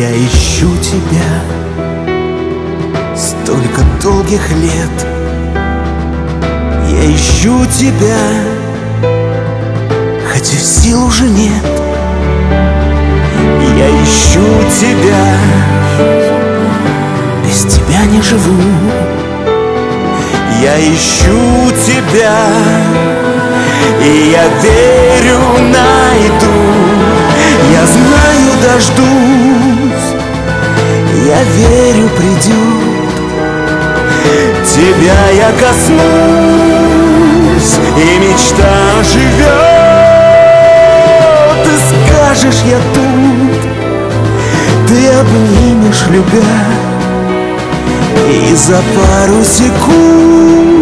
Я ищу тебя Столько долгих лет. Я ищу тебя Хотя сил уже нет. Я ищу тебя Без тебя не живу. Я ищу тебя И я верю, найду. Я знаю, дождусь Я верю, придет Тебя я коснусь И мечта живет. Ты скажешь, я тут Ты обнимешь, любя. И за пару секунд